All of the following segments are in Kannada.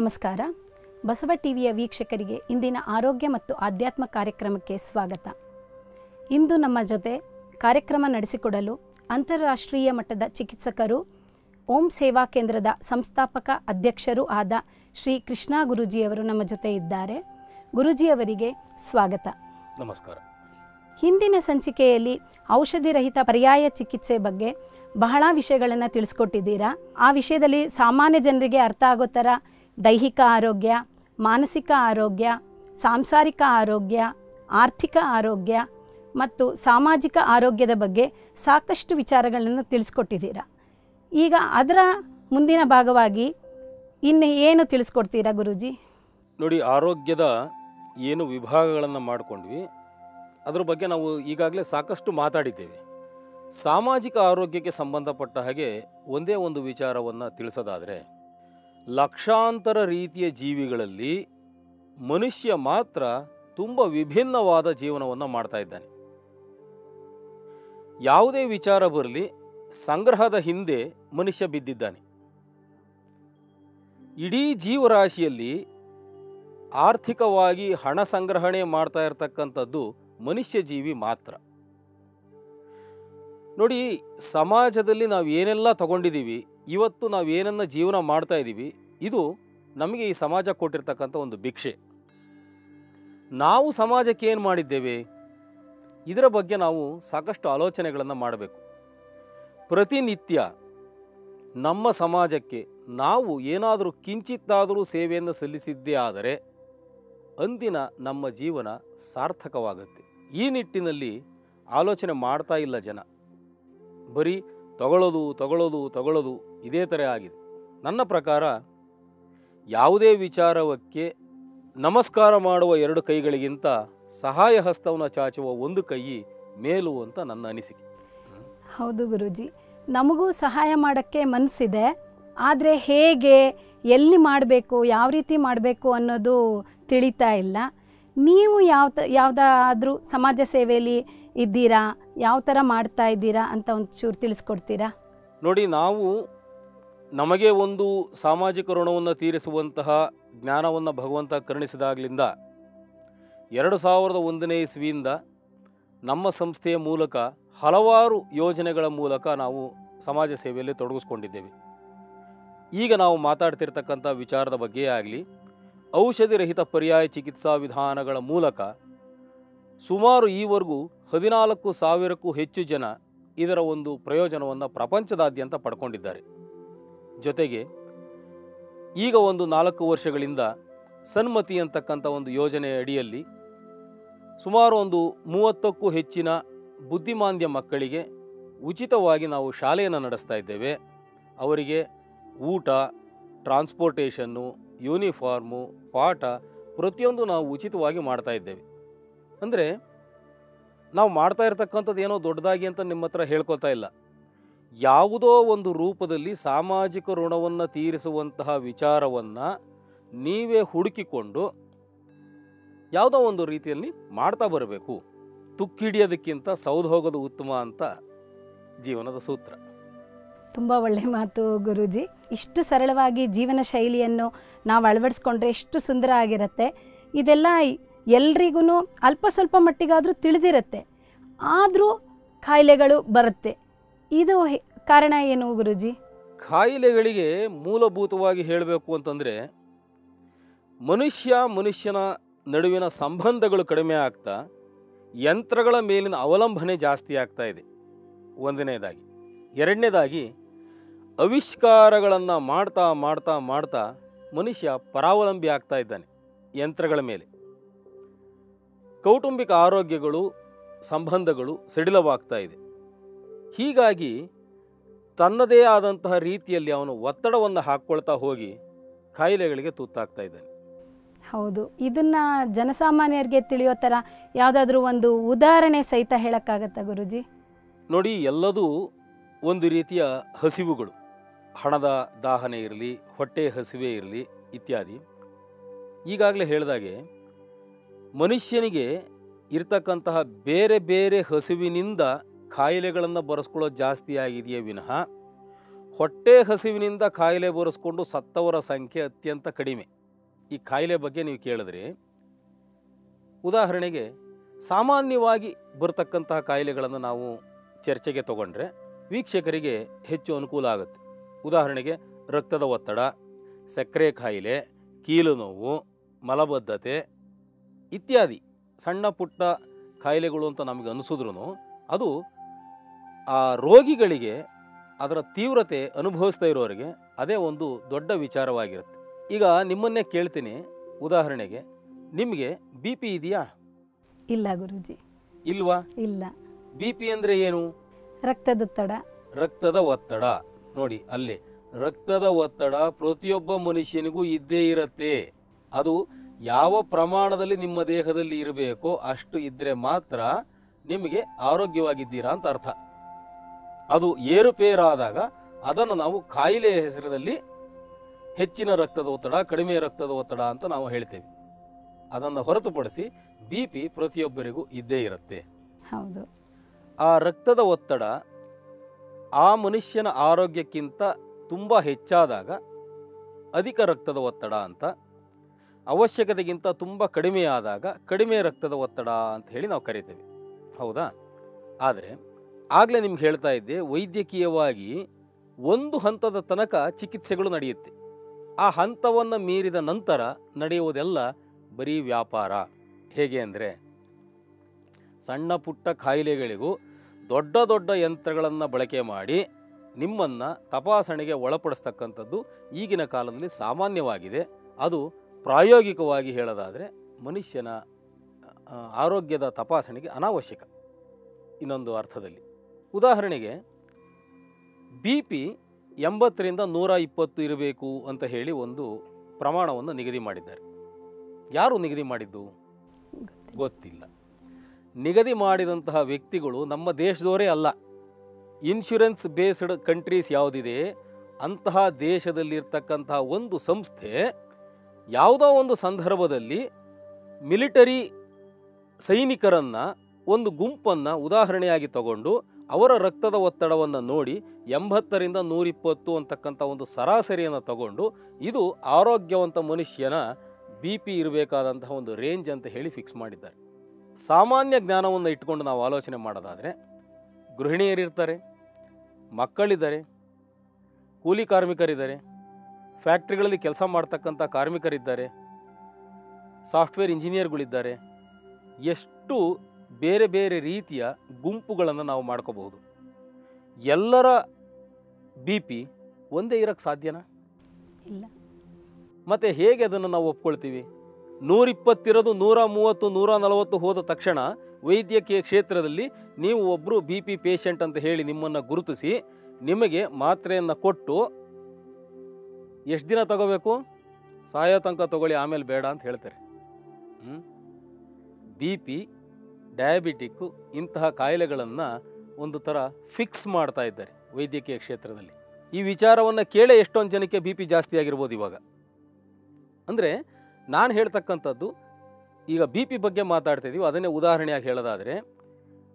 ನಮಸ್ಕಾರ. ಬಸವ ಟಿವಿಯ ವೀಕ್ಷಕರಿಗೆ ಇಂದಿನ ಆರೋಗ್ಯ ಮತ್ತು ಆಧ್ಯಾತ್ಮ ಕಾರ್ಯಕ್ರಮಕ್ಕೆ ಸ್ವಾಗತ. ಇಂದು ನಮ್ಮ ಜೊತೆ ಕಾರ್ಯಕ್ರಮ ನಡೆಸಿಕೊಡಲು ಅಂತಾರಾಷ್ಟ್ರೀಯ ಮಟ್ಟದ ಚಿಕಿತ್ಸಕರು ಓಂ ಸೇವಾ ಕೇಂದ್ರದ ಸಂಸ್ಥಾಪಕ ಅಧ್ಯಕ್ಷರೂ ಆದ ಶ್ರೀ ಕೃಷ್ಣ ಗುರೂಜಿಯವರು ನಮ್ಮ ಜೊತೆ ಇದ್ದಾರೆ. ಗುರೂಜಿಯವರಿಗೆ ಸ್ವಾಗತ. ನಮಸ್ಕಾರ. ಹಿಂದಿನ ಸಂಚಿಕೆಯಲ್ಲಿ ಔಷಧಿ ರಹಿತ ಪರ್ಯಾಯ ಚಿಕಿತ್ಸೆ ಬಗ್ಗೆ ಬಹಳ ವಿಷಯಗಳನ್ನು ತಿಳಿಸ್ಕೊಟ್ಟಿದ್ದೀರಾ. ಆ ವಿಷಯದಲ್ಲಿ ಸಾಮಾನ್ಯ ಜನರಿಗೆ ಅರ್ಥ ಆಗೋ ಥರ ದೈಹಿಕ ಆರೋಗ್ಯ, ಮಾನಸಿಕ ಆರೋಗ್ಯ, ಸಾಂಸಾರಿಕ ಆರೋಗ್ಯ, ಆರ್ಥಿಕ ಆರೋಗ್ಯ ಮತ್ತು ಸಾಮಾಜಿಕ ಆರೋಗ್ಯದ ಬಗ್ಗೆ ಸಾಕಷ್ಟು ವಿಚಾರಗಳನ್ನು ತಿಳಿಸ್ಕೊಟ್ಟಿದ್ದೀರಾ. ಈಗ ಅದರ ಮುಂದಿನ ಭಾಗವಾಗಿ ಇನ್ನು ಏನು ತಿಳಿಸ್ಕೊಡ್ತೀರಾ ಗುರುಜಿ? ನೋಡಿ, ಆರೋಗ್ಯದ ಏನು ವಿಭಾಗಗಳನ್ನು ಮಾಡಿಕೊಂಡ್ವಿ, ಅದ್ರ ಬಗ್ಗೆ ನಾವು ಈಗಾಗಲೇ ಸಾಕಷ್ಟು ಮಾತಾಡಿದ್ದೇವೆ. ಸಾಮಾಜಿಕ ಆರೋಗ್ಯಕ್ಕೆ ಸಂಬಂಧಪಟ್ಟ ಹಾಗೆ ಒಂದೇ ಒಂದು ವಿಚಾರವನ್ನು ತಿಳಿಸೋದಾದರೆ ಲಕ್ಷಾಂತರ ರೀತಿಯ ಜೀವಿಗಳಲ್ಲಿ ಮನುಷ್ಯ ಮಾತ್ರ ತುಂಬ ವಿಭಿನ್ನವಾದ ಜೀವನವನ್ನು ಮಾಡ್ತಾ ಇದ್ದಾನೆ. ಯಾವುದೇ ವಿಚಾರ ಬರಲಿ, ಸಂಗ್ರಹದ ಹಿಂದೆ ಮನುಷ್ಯ ಬಿದ್ದಿದ್ದಾನೆ. ಇಡೀ ಜೀವರಾಶಿಯಲ್ಲಿ ಆರ್ಥಿಕವಾಗಿ ಹಣ ಸಂಗ್ರಹಣೆ ಮಾಡ್ತಾ ಇರತಕ್ಕಂಥದ್ದು ಮನುಷ್ಯ ಜೀವಿ ಮಾತ್ರ. ನೋಡಿ, ಸಮಾಜದಲ್ಲಿ ನಾವು ಏನೆಲ್ಲ ತಗೊಂಡಿದ್ದೀವಿ ಇವತ್ತು ನಾವು ಏನನ್ನ ಜೀವನ ಮಾಡ್ತಾ ಇದ್ದೀವಿ ಇದು ನಮಗೆ ಈ ಸಮಾಜ ಕೊಟ್ಟಿರ್ತಕ್ಕಂಥ ಒಂದು ಭಿಕ್ಷೆ. ನಾವು ಸಮಾಜಕ್ಕೆ ಏನು ಮಾಡಿದ್ದೇವೆ? ಇದರ ಬಗ್ಗೆ ನಾವು ಸಾಕಷ್ಟು ಆಲೋಚನೆಗಳನ್ನು ಮಾಡಬೇಕು. ಪ್ರತಿನಿತ್ಯ ನಮ್ಮ ಸಮಾಜಕ್ಕೆ ನಾವು ಏನಾದರೂ ಕಿಂಚಿತ್ತಾದರೂ ಸೇವೆಯನ್ನು ಸಲ್ಲಿಸಿದ್ದೇ ಆದರೆ ಅಂದಿನ ನಮ್ಮ ಜೀವನ ಸಾರ್ಥಕವಾಗುತ್ತೆ. ಈ ನಿಟ್ಟಿನಲ್ಲಿ ಆಲೋಚನೆ ಮಾಡ್ತಾ ಇಲ್ಲ ಜನ. ಬರೀ ತಗೊಳ್ಳೋದು ತಗೊಳ್ಳೋದು ತಗೊಳ್ಳೋದು ಇದೇ ಥರ ಆಗಿದೆ. ನನ್ನ ಪ್ರಕಾರ ಯಾವುದೇ ವಿಚಾರವಕ್ಕೆ ನಮಸ್ಕಾರ ಮಾಡುವ ಎರಡು ಕೈಗಳಿಗಿಂತ ಸಹಾಯ ಹಸ್ತವನ್ನು ಚಾಚುವ ಒಂದು ಕೈ ಮೇಲು ಅಂತ ನನ್ನ ಅನಿಸಿಕೆ. ಹೌದು ಗುರುಜಿ ನಮಗೂ ಸಹಾಯ ಮಾಡೋಕ್ಕೆ ಮನಸ್ಸಿದೆ ಆದರೆ ಹೇಗೆ ಎಲ್ಲಿ ಮಾಡಬೇಕು ಯಾವ ರೀತಿ ಮಾಡಬೇಕು ಅನ್ನೋದು ತಿಳಿತಾ ಇಲ್ಲ. ನೀವು ಯಾವ ತ ಯಾವುದಾದ್ರೂ ಸಮಾಜ ಸೇವೆಯಲ್ಲಿ ಇದ್ದೀರಾ ಯಾವ ಥರ ಮಾಡ್ತಾ ಇದ್ದೀರಾ ಅಂತ ಒಂಚೂರು ತಿಳಿಸ್ಕೊಡ್ತೀರಾ? ನೋಡಿ ನಾವು ನಮಗೆ ಒಂದು ಸಾಮಾಜಿಕ ಋಣವನ್ನು ತೀರಿಸುವಂತಹ ಜ್ಞಾನವನ್ನು ಭಗವಂತ ಕರುಣಿಸಿದಾಗಲಿಂದ ಎರಡು ಸಾವಿರದ ಒಂದನೇ ಇಸ್ವಿಯಿಂದ ನಮ್ಮ ಸಂಸ್ಥೆಯ ಮೂಲಕ ಹಲವಾರು ಯೋಜನೆಗಳ ಮೂಲಕ ನಾವು ಸಮಾಜ ಸೇವೆಯಲ್ಲಿ ತೊಡಗಿಸ್ಕೊಂಡಿದ್ದೇವೆ. ಈಗ ನಾವು ಮಾತಾಡ್ತಿರ್ತಕ್ಕಂಥ ವಿಚಾರದ ಬಗ್ಗೆ ಆಗಲಿ, ಔಷಧಿ ರಹಿತ ಪರ್ಯಾಯ ಚಿಕಿತ್ಸಾ ವಿಧಾನಗಳ ಮೂಲಕ ಸುಮಾರು ಈವರೆಗೂ ಹದಿನಾಲ್ಕು ಸಾವಿರಕ್ಕೂ ಹೆಚ್ಚು ಜನ ಇದರ ಒಂದು ಪ್ರಯೋಜನವನ್ನು ಪ್ರಪಂಚದಾದ್ಯಂತ ಪಡ್ಕೊಂಡಿದ್ದಾರೆ. ಜೊತೆಗೆ ಈಗ ಒಂದು ನಾಲ್ಕು ವರ್ಷಗಳಿಂದ ಸನ್ಮತಿ ಅಂತಕ್ಕಂಥ ಒಂದು ಯೋಜನೆ ಅಡಿಯಲ್ಲಿ ಸುಮಾರು ಒಂದು ಮೂವತ್ತಕ್ಕೂ ಹೆಚ್ಚಿನ ಬುದ್ಧಿಮಾಂದ್ಯ ಮಕ್ಕಳಿಗೆ ಉಚಿತವಾಗಿ ನಾವು ಶಾಲೆಯನ್ನು ನಡೆಸ್ತಾ ಇದ್ದೇವೆ. ಅವರಿಗೆ ಊಟ, ಟ್ರಾನ್ಸ್ಪೋರ್ಟೇಷನ್ನು, ಯೂನಿಫಾರ್ಮು, ಪಾಠ ಪ್ರತಿಯೊಂದು ನಾವು ಉಚಿತವಾಗಿ ಮಾಡ್ತಾ ಇದ್ದೇವೆ. ಅಂದರೆ ನಾವು ಮಾಡ್ತಾ ಇರ್ತಕ್ಕಂಥದ್ದು ಏನೋ ದೊಡ್ಡದಾಗಿ ಅಂತ ನಿಮ್ಮ ಹತ್ರ ಇಲ್ಲ. ಯಾವುದೋ ಒಂದು ರೂಪದಲ್ಲಿ ಸಾಮಾಜಿಕ ಋಣವನ್ನು ತೀರಿಸುವಂತಹ ವಿಚಾರವನ್ನು ನೀವೇ ಹುಡುಕಿಕೊಂಡು ಯಾವುದೋ ಒಂದು ರೀತಿಯಲ್ಲಿ ಮಾಡ್ತಾ ಬರಬೇಕು. ತುಕ್ಕಿಡಿಯೋದಕ್ಕಿಂತ ಸೌದು ಹೋಗೋದು ಉತ್ತಮ ಅಂತ ಜೀವನದ ಸೂತ್ರ. ತುಂಬ ಒಳ್ಳೆ ಮಾತು ಗುರೂಜಿ. ಇಷ್ಟು ಸರಳವಾಗಿ ಜೀವನ ಶೈಲಿಯನ್ನು ನಾವು ಅಳವಡಿಸ್ಕೊಂಡ್ರೆ ಎಷ್ಟು ಸುಂದರ ಆಗಿರುತ್ತೆ. ಇದೆಲ್ಲ ಎಲ್ರಿಗೂ ಅಲ್ಪ ಸ್ವಲ್ಪ ಮಟ್ಟಿಗಾದರೂ ತಿಳಿದಿರುತ್ತೆ. ಆದರೂ ಕಾಯಿಲೆಗಳು ಬರುತ್ತೆ. ಇದು ಕಾರಣ ಏನು ಗುರುಜಿ? ಕಾಯಿಲೆಗಳಿಗೆ ಮೂಲಭೂತವಾಗಿ ಹೇಳಬೇಕು ಅಂತಂದರೆ, ಮನುಷ್ಯ ಮನುಷ್ಯನ ನಡುವಿನ ಸಂಬಂಧಗಳು ಕಡಿಮೆ ಆಗ್ತಾ, ಯಂತ್ರಗಳ ಮೇಲಿನ ಅವಲಂಬನೆ ಜಾಸ್ತಿ ಆಗ್ತಾ ಇದೆ. ಒಂದನೇದಾಗಿ. ಎರಡನೇದಾಗಿ, ಆವಿಷ್ಕಾರಗಳನ್ನು ಮಾಡ್ತಾ ಮಾಡ್ತಾ ಮಾಡ್ತಾ ಮನುಷ್ಯ ಪರಾವಲಂಬಿ ಆಗ್ತಾ ಇದ್ದಾನೆ ಯಂತ್ರಗಳ ಮೇಲೆ. ಕೌಟುಂಬಿಕ ಆರೋಗ್ಯಗಳು, ಸಂಬಂಧಗಳು ಸಡಿಲವಾಗ್ತಾ ಇದೆ. ಹೀಗಾಗಿ ತನ್ನದೇ ಆದಂತಹ ರೀತಿಯಲ್ಲಿ ಅವನು ಒತ್ತಡವನ್ನು ಹಾಕ್ಕೊಳ್ತಾ ಹೋಗಿ ಕಾಯಿಲೆಗಳಿಗೆ ತುತ್ತಾಗ್ತಾ ಇದ್ದಾನೆ. ಹೌದು. ಇದನ್ನ ಜನಸಾಮಾನ್ಯರಿಗೆ ತಿಳಿಯೋ ಥರ ಯಾವುದಾದ್ರೂ ಒಂದು ಉದಾಹರಣೆ ಸಹಿತ ಹೇಳೋಕ್ಕಾಗತ್ತಾ ಗುರುಜಿ? ನೋಡಿ ಎಲ್ಲದೂ ಒಂದು ರೀತಿಯ ಹಸಿವುಗಳು. ಹಣದ ದಾಹನೆ ಇರಲಿ ಹೊಟ್ಟೆ ಹಸಿವೆ ಇರಲಿ ಇತ್ಯಾದಿ. ಈಗಾಗಲೇ ಹೇಳಿದಾಗೆ ಮನುಷ್ಯನಿಗೆ ಇರ್ತಕ್ಕಂತಹ ಬೇರೆ ಬೇರೆ ಹಸಿವಿನಿಂದ ಕಾಯಿಲೆಗಳನ್ನು ಬರೆಸ್ಕೊಳ್ಳೋದು ಜಾಸ್ತಿ ಆಗಿದೆಯೇ ವಿನಃ ಹೊಟ್ಟೆ ಹಸಿವಿನಿಂದ ಕಾಯಿಲೆ ಬರೆಸ್ಕೊಂಡು ಸತ್ತವರ ಸಂಖ್ಯೆ ಅತ್ಯಂತ ಕಡಿಮೆ. ಈ ಕಾಯಿಲೆ ಬಗ್ಗೆ ನೀವು ಕೇಳಿದ್ರಿ ಉದಾಹರಣೆಗೆ ಸಾಮಾನ್ಯವಾಗಿ ಬರ್ತಕ್ಕಂತಹ ಕಾಯಿಲೆಗಳನ್ನು ನಾವು ಚರ್ಚೆಗೆ ತಗೊಂಡ್ರೆ ವೀಕ್ಷಕರಿಗೆ ಹೆಚ್ಚು ಅನುಕೂಲ ಆಗುತ್ತೆ. ಉದಾಹರಣೆಗೆ ರಕ್ತದ ಒತ್ತಡ, ಸಕ್ಕರೆ ಕಾಯಿಲೆ, ಕೀಲು ನೋವು, ಮಲಬದ್ಧತೆ ಇತ್ಯಾದಿ ಸಣ್ಣ ಪುಟ್ಟ ಕಾಯಿಲೆಗಳು ಅಂತ ನಮಗೆ ಅನಿಸಿದ್ರು ಅದು ಆ ರೋಗಿಗಳಿಗೆ ಅದರ ತೀವ್ರತೆ ಅನುಭವಿಸ್ತಾ ಇರೋರಿಗೆ ಅದೇ ಒಂದು ದೊಡ್ಡ ವಿಚಾರವಾಗಿರುತ್ತೆ. ಈಗ ನಿಮ್ಮನ್ನೇ ಕೇಳ್ತೀನಿ ಉದಾಹರಣೆಗೆ ನಿಮಗೆ ಬಿ ಪಿ ಇದೆಯಾ? ಇಲ್ಲ ಗುರುಜಿ. ಇಲ್ವಾ? ಇಲ್ಲ. ಬಿ ಪಿ ಅಂದರೆ ಏನು? ರಕ್ತದೊತ್ತಡ ರಕ್ತದ ಒತ್ತಡ. ನೋಡಿ ಅಲ್ಲಿ ರಕ್ತದ ಒತ್ತಡ ಪ್ರತಿಯೊಬ್ಬ ಮನುಷ್ಯನಿಗೂ ಇದ್ದೇ ಇರತ್ತೆ. ಅದು ಯಾವ ಪ್ರಮಾಣದಲ್ಲಿ ನಿಮ್ಮ ದೇಹದಲ್ಲಿ ಇರಬೇಕೋ ಅಷ್ಟು ಇದ್ದರೆ ಮಾತ್ರ ನಿಮಗೆ ಆರೋಗ್ಯವಾಗಿದ್ದೀರಾ ಅಂತ ಅರ್ಥ. ಅದು ಏರುಪೇರಾದಾಗ ಅದನ್ನು ನಾವು ಕಾಯಿಲೆಯ ಹೆಸರಿನಲ್ಲಿ ಹೆಚ್ಚಿನ ರಕ್ತದ ಒತ್ತಡ ಕಡಿಮೆ ರಕ್ತದ ಒತ್ತಡ ಅಂತ ನಾವು ಹೇಳ್ತೇವೆ. ಅದನ್ನು ಹೊರತುಪಡಿಸಿ ಬಿ ಪಿ ಪ್ರತಿಯೊಬ್ಬರಿಗೂ ಇದ್ದೇ ಇರುತ್ತೆ. ಹೌದು. ಆ ರಕ್ತದ ಒತ್ತಡ ಆ ಮನುಷ್ಯನ ಆರೋಗ್ಯಕ್ಕಿಂತ ತುಂಬ ಹೆಚ್ಚಾದಾಗ ಅಧಿಕ ರಕ್ತದ ಒತ್ತಡ ಅಂತ ಅವಶ್ಯಕತೆಗಿಂತ ತುಂಬ ಕಡಿಮೆ ಆದಾಗ ಕಡಿಮೆ ರಕ್ತದ ಒತ್ತಡ ಅಂತ ಹೇಳಿ ನಾವು ಕರಿತೇವೆ. ಹೌದಾ? ಆದರೆ ಆಗಲೇ ನಿಮ್ಗೆ ಹೇಳ್ತಾ ಇದ್ದೆ, ವೈದ್ಯಕೀಯವಾಗಿ ಒಂದು ಹಂತದ ತನಕ ಚಿಕಿತ್ಸೆಗಳು ನಡೆಯುತ್ತೆ. ಆ ಹಂತವನ್ನು ಮೀರಿದ ನಂತರ ನಡೆಯುವುದೆಲ್ಲ ಬರೀ ವ್ಯಾಪಾರ. ಹೇಗೆ ಅಂದರೆ, ಸಣ್ಣ ಪುಟ್ಟ ಕಾಯಿಲೆಗಳಿಗೂ ದೊಡ್ಡ ದೊಡ್ಡ ಯಂತ್ರಗಳನ್ನು ಬಳಕೆ ಮಾಡಿ ನಿಮ್ಮನ್ನು ತಪಾಸಣೆಗೆ ಒಳಪಡಿಸ್ತಕ್ಕಂಥದ್ದು ಈಗಿನ ಕಾಲದಲ್ಲಿ ಸಾಮಾನ್ಯವಾಗಿದೆ. ಅದು ಪ್ರಾಯೋಗಿಕವಾಗಿ ಹೇಳೋದಾದರೆ ಮನುಷ್ಯನ ಆರೋಗ್ಯದ ತಪಾಸಣೆಗೆ ಅನಾವಶ್ಯಕ. ಇನ್ನೊಂದು ಅರ್ಥದಲ್ಲಿ. ಉದಾಹರಣೆಗೆ, ಬಿ ಪಿ ಎಂಬತ್ತರಿಂದ ನೂರ ಇಪ್ಪತ್ತು ಇರಬೇಕು ಅಂತ ಹೇಳಿ ಒಂದು ಪ್ರಮಾಣವನ್ನು ನಿಗದಿ ಮಾಡಿದ್ದಾರೆ. ಯಾರು ನಿಗದಿ ಮಾಡಿದ್ದು? ಗೊತ್ತಿಲ್ಲ. ನಿಗದಿ ಮಾಡಿದಂತಹ ವ್ಯಕ್ತಿಗಳು ನಮ್ಮ ದೇಶದವರೇ ಅಲ್ಲ. ಇನ್ಶೂರೆನ್ಸ್ ಬೇಸ್ಡ್ ಕಂಟ್ರೀಸ್ ಯಾವುದಿದೆ? ಅಂತಹ ದೇಶದಲ್ಲಿರ್ತಕ್ಕಂತಹ ಒಂದು ಸಂಸ್ಥೆ ಯಾವುದೋ ಒಂದು ಸಂದರ್ಭದಲ್ಲಿ ಮಿಲಿಟರಿ ಸೈನಿಕರನ್ನು ಒಂದು ಗುಂಪನ್ನು ಉದಾಹರಣೆಯಾಗಿ ತಗೊಂಡು ಅವರ ರಕ್ತದ ಒತ್ತಡವನ್ನು ನೋಡಿ ಎಂಬತ್ತರಿಂದ ನೂರಿಪ್ಪತ್ತು ಅಂತಕ್ಕಂಥ ಒಂದು ಸರಾಸರಿಯನ್ನು ತಗೊಂಡು ಇದು ಆರೋಗ್ಯವಂತ ಮನುಷ್ಯನ ಬಿ ಪಿ ಇರಬೇಕಾದಂತಹ ಒಂದು ರೇಂಜ್ ಅಂತ ಹೇಳಿ ಫಿಕ್ಸ್ ಮಾಡಿದ್ದಾರೆ. ಸಾಮಾನ್ಯ ಜ್ಞಾನವನ್ನು ಇಟ್ಕೊಂಡು ನಾವು ಆಲೋಚನೆ ಮಾಡೋದಾದರೆ ಗೃಹಿಣಿಯರಿರ್ತಾರೆ, ಮಕ್ಕಳಿದ್ದಾರೆ, ಕೂಲಿ ಕಾರ್ಮಿಕರಿದ್ದಾರೆ, ಫ್ಯಾಕ್ಟ್ರಿಗಳಲ್ಲಿ ಕೆಲಸ ಮಾಡ್ತಕ್ಕಂಥ ಕಾರ್ಮಿಕರಿದ್ದಾರೆ, ಸಾಫ್ಟ್ವೇರ್ ಇಂಜಿನಿಯರ್ಗಳಿದ್ದಾರೆ, ಎಷ್ಟು ಬೇರೆ ಬೇರೆ ರೀತಿಯ ಗುಂಪುಗಳನ್ನು ನಾವು ಮಾಡ್ಕೋಬಹುದು. ಎಲ್ಲರ ಬಿ ಪಿ ಒಂದೇ ಇರೋಕ್ಕೆ ಸಾಧ್ಯನಾ? ಇಲ್ಲ. ಮತ್ತು ಹೇಗೆ ಅದನ್ನು ನಾವು ಒಪ್ಕೊಳ್ತೀವಿ? ನೂರಿಪ್ಪತ್ತಿರೋದು ನೂರ ಮೂವತ್ತು ನೂರ ನಲವತ್ತು ಹೋದ ತಕ್ಷಣ ವೈದ್ಯಕೀಯ ಕ್ಷೇತ್ರದಲ್ಲಿ ನೀವು ಒಬ್ಬರು ಬಿ ಪಿ ಪೇಷಂಟ್ ಅಂತ ಹೇಳಿ ನಿಮ್ಮನ್ನು ಗುರುತಿಸಿ ನಿಮಗೆ ಮಾತ್ರೆಯನ್ನು ಕೊಟ್ಟು ಎಷ್ಟು ದಿನ ತಗೋಬೇಕು? ಸಾಯೋ ತನಕ ತಗೊಳ್ಳಿ ಆಮೇಲೆ ಬೇಡ ಅಂತ ಹೇಳ್ತಾರೆ. ಬಿ ಪಿ ಡಯಾಬಿಟಿಕ್ಕು ಇಂತಹ ಕಾಯಿಲೆಗಳನ್ನು ಒಂದು ಥರ ಫಿಕ್ಸ್ ಮಾಡ್ತಾ ಇದ್ದಾರೆ ವೈದ್ಯಕೀಯ ಕ್ಷೇತ್ರದಲ್ಲಿ. ಈ ವಿಚಾರವನ್ನು ಕೇಳೇ ಎಷ್ಟೊಂದು ಜನಕ್ಕೆ ಬಿ ಪಿ ಜಾಸ್ತಿ ಆಗಿರ್ಬೋದು ಇವಾಗ. ಅಂದರೆ ನಾನು ಹೇಳ್ತಕ್ಕಂಥದ್ದು, ಈಗ ಬಿ ಪಿ ಬಗ್ಗೆ ಮಾತಾಡ್ತಿದ್ದೀವಿ ಅದನ್ನೇ ಉದಾಹರಣೆಯಾಗಿ ಹೇಳೋದಾದರೆ,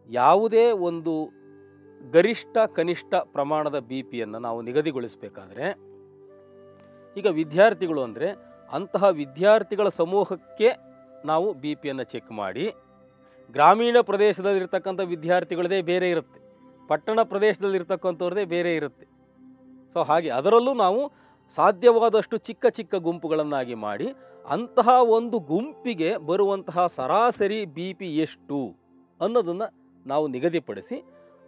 ಯಾವುದೇ ಒಂದು ಗರಿಷ್ಠ, ಕನಿಷ್ಠ ಪ್ರಮಾಣದ ಬಿ ಪಿಯನ್ನು ನಾವು ನಿಗದಿಗೊಳಿಸಬೇಕಾದ್ರೆ, ಈಗ ವಿದ್ಯಾರ್ಥಿಗಳು ಅಂದರೆ ಅಂತಹ ವಿದ್ಯಾರ್ಥಿಗಳ ಸಮೂಹಕ್ಕೆ ನಾವು ಬಿ ಪಿಯನ್ನು ಚೆಕ್ ಮಾಡಿ ಗ್ರಾಮೀಣ ಪ್ರದೇಶದಲ್ಲಿರ್ತಕ್ಕಂಥ ವಿದ್ಯಾರ್ಥಿಗಳದೇ ಬೇರೆ ಇರುತ್ತೆ. ಪಟ್ಟಣ ಪ್ರದೇಶದಲ್ಲಿರ್ತಕ್ಕಂಥವ್ರದ್ದೇ ಬೇರೆ ಇರುತ್ತೆ. ಸೊ ಹಾಗೆ ಅದರಲ್ಲೂ ನಾವು ಸಾಧ್ಯವಾದಷ್ಟು ಚಿಕ್ಕ ಚಿಕ್ಕ ಗುಂಪುಗಳನ್ನಾಗಿ ಮಾಡಿ ಅಂತಹ ಒಂದು ಗುಂಪಿಗೆ ಬರುವಂತಹ ಸರಾಸರಿ ಬಿ ಪಿ ಎಷ್ಟು ಅನ್ನೋದನ್ನು ನಾವು ನಿಗದಿಪಡಿಸಿ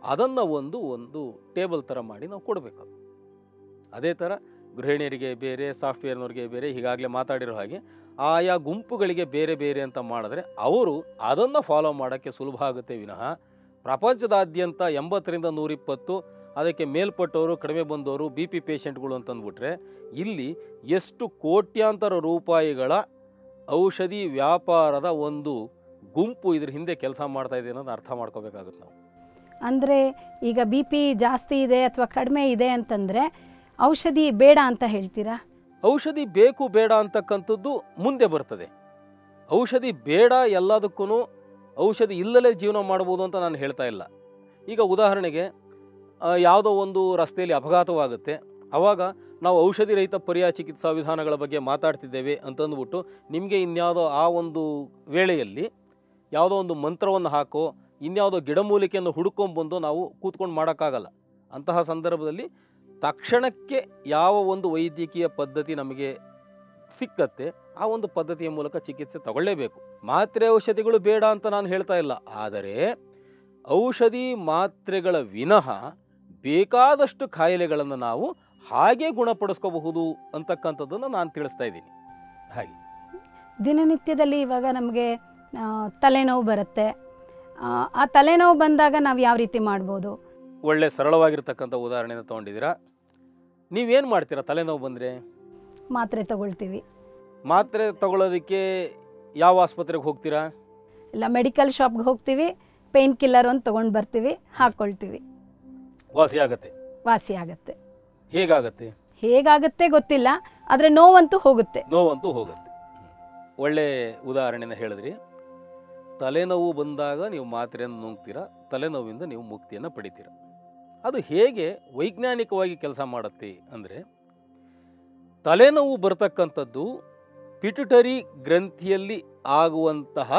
ಅದನ್ನು ಒಂದು ಒಂದು ಟೇಬಲ್ ಥರ ಮಾಡಿ ನಾವು ಕೊಡಬೇಕು ಅದೇ ಥರ ಗೃಹಿಣಿಯರಿಗೆ ಬೇರೆ, ಸಾಫ್ಟ್ವೇರ್ನವ್ರಿಗೆ ಬೇರೆ ಈಗಾಗಲೇ ಮಾತಾಡಿರೋ ಹಾಗೆ ಆಯಾ ಗುಂಪುಗಳಿಗೆ ಬೇರೆ ಬೇರೆ ಅಂತ ಮಾಡಿದ್ರೆ ಅವರು ಅದನ್ನು ಫಾಲೋ ಮಾಡೋಕ್ಕೆ ಸುಲಭ ಆಗುತ್ತೆ ವಿನಃ. ಪ್ರಪಂಚದಾದ್ಯಂತ ಎಂಬತ್ತರಿಂದ ನೂರಿಪ್ಪತ್ತು, ಅದಕ್ಕೆ ಮೇಲ್ಪಟ್ಟವರು, ಕಡಿಮೆ ಬಂದವರು ಬಿ ಪಿ ಪೇಷೆಂಟ್ಗಳು ಅಂತಂದ್ಬಿಟ್ರೆ ಇಲ್ಲಿ ಎಷ್ಟು ಕೋಟ್ಯಾಂತರ ರೂಪಾಯಿಗಳ ಔಷಧಿ ವ್ಯಾಪಾರದ ಒಂದು ಗುಂಪು ಇದ್ರ ಹಿಂದೆ ಕೆಲಸ ಮಾಡ್ತಾ ಇದೆ ಅನ್ನೋದು ಅರ್ಥ ಮಾಡ್ಕೋಬೇಕಾಗುತ್ತೆ ನಾವು. ಅಂದರೆ ಈಗ ಬಿ ಪಿ ಜಾಸ್ತಿ ಇದೆ ಅಥವಾ ಕಡಿಮೆ ಇದೆ ಅಂತಂದರೆ ಔಷಧಿ ಬೇಡ ಅಂತ ಹೇಳ್ತೀರಾ? ಔಷಧಿ ಬೇಕು ಬೇಡ ಅಂತಕ್ಕಂಥದ್ದು ಮುಂದೆ ಬರ್ತದೆ. ಔಷಧಿ ಬೇಡ ಎಲ್ಲದಕ್ಕೂ ಔಷಧಿ ಇಲ್ಲಲೇ ಜೀವನ ಮಾಡ್ಬೋದು ಅಂತ ನಾನು ಹೇಳ್ತಾ ಇಲ್ಲ. ಈಗ ಉದಾಹರಣೆಗೆ ಯಾವುದೋ ಒಂದು ರಸ್ತೆಯಲ್ಲಿ ಅಪಘಾತವಾಗುತ್ತೆ. ಆವಾಗ ನಾವು ಔಷಧಿ ರಹಿತ ಪರ್ಯಾಯ ಚಿಕಿತ್ಸಾ ವಿಧಾನಗಳ ಬಗ್ಗೆ ಮಾತಾಡ್ತಿದ್ದೇವೆ ಅಂತಂದ್ಬಿಟ್ಟು ನಿಮಗೆ ಇನ್ಯಾವುದೋ ಆ ಒಂದು ವೇಳೆಯಲ್ಲಿ ಯಾವುದೋ ಒಂದು ಮಂತ್ರವನ್ನು ಹಾಕೋ, ಇನ್ಯಾವುದೋ ಗಿಡಮೂಲಿಕೆಯನ್ನು ಹುಡ್ಕೊಂಡ್ಬಂದು ನಾವು ಕೂತ್ಕೊಂಡು ಮಾಡೋಕ್ಕಾಗಲ್ಲ. ಅಂತಹ ಸಂದರ್ಭದಲ್ಲಿ ತಕ್ಷಣಕ್ಕೆ ಯಾವ ಒಂದು ವೈದ್ಯಕೀಯ ಪದ್ಧತಿ ನಮಗೆ ಸಿಕ್ಕತ್ತೆ ಆ ಒಂದು ಪದ್ಧತಿಯ ಮೂಲಕ ಚಿಕಿತ್ಸೆ ತಗೊಳ್ಳೇಬೇಕು. ಮಾತ್ರೆ ಔಷಧಿಗಳು ಬೇಡ ಅಂತ ನಾನು ಹೇಳ್ತಾ ಇಲ್ಲ. ಆದರೆ ಔಷಧಿ ಮಾತ್ರೆಗಳ ವಿನಃ ಬೇಕಾದಷ್ಟು ಕಾಯಿಲೆಗಳನ್ನು ನಾವು ಹಾಗೆ ಗುಣಪಡಿಸ್ಕೋಬಹುದು ಅಂತಕ್ಕಂಥದ್ದನ್ನು ನಾನು ತಿಳಿಸ್ತಾ ಇದ್ದೀನಿ. ಹಾಗೆ. ದಿನನಿತ್ಯದಲ್ಲಿ ಇವಾಗ ನಮಗೆ ತಲೆನೋವು ಬರುತ್ತೆ. ಆ, ತಲೆನೋವು ಬಂದಾಗ ನಾವು ಯಾವ ರೀತಿ ಮಾಡ್ಬೋದು? ಒಳ್ಳೆ ಸರಳವಾಗಿರ್ತಕ್ಕಂಥ ಉದಾಹರಣೆನ ತೊಗೊಂಡಿದ್ದೀರಾ? ನೀವೇನು ಮಾಡ್ತೀರಾ? ತಲೆನೋವು ಬಂದರೆ? ಮಾತ್ರೆ ತಗೊಳ್ತೀವಿ. ಮಾತ್ರೆ ತಗೊಳ್ಳೋದಕ್ಕೆ ಯಾವ ಆಸ್ಪತ್ರೆಗೆ ಹೋಗ್ತೀರಾ? ಇಲ್ಲ ಮೆಡಿಕಲ್ ಶಾಪ್ಗೆ ಹೋಗ್ತೀವಿ. ಪೇನ್ ಕಿಲ್ಲರ್ ಒಂದು ತೊಗೊಂಡು ಬರ್ತೀವಿ. ಹಾಕ್ಕೊಳ್ತೀವಿ ವಾಸಿ ಆಗತ್ತೆ. ವಾಸಿ ಆಗುತ್ತೆ. ಹೇಗಾಗತ್ತೆ? ಹೇಗಾಗುತ್ತೆ ಗೊತ್ತಿಲ್ಲ. ಆದರೆ ನೋವಂತೂ ಹೋಗುತ್ತೆ. ನೋವಂತೂ ಹೋಗುತ್ತೆ. ಒಳ್ಳೆ ಉದಾಹರಣೆನ ಹೇಳಿದ್ರಿ. ತಲೆನೋವು ಬಂದಾಗ ನೀವು ಮಾತ್ರೆಯನ್ನು ನುಂಗ್ತೀರಾ? ತಲೆನೋವಿಂದ ನೀವು ಮುಕ್ತಿಯನ್ನು ಪಡಿತೀರ? ಅದು ಹೇಗೆ ವೈಜ್ಞಾನಿಕವಾಗಿ ಕೆಲಸ ಮಾಡುತ್ತೆ ಅಂದರೆ ತಲೆನೋವು ಬರತಕ್ಕಂಥದ್ದು ಪಿಟುಟರಿ ಗ್ರಂಥಿಯಲ್ಲಿ ಆಗುವಂತಹ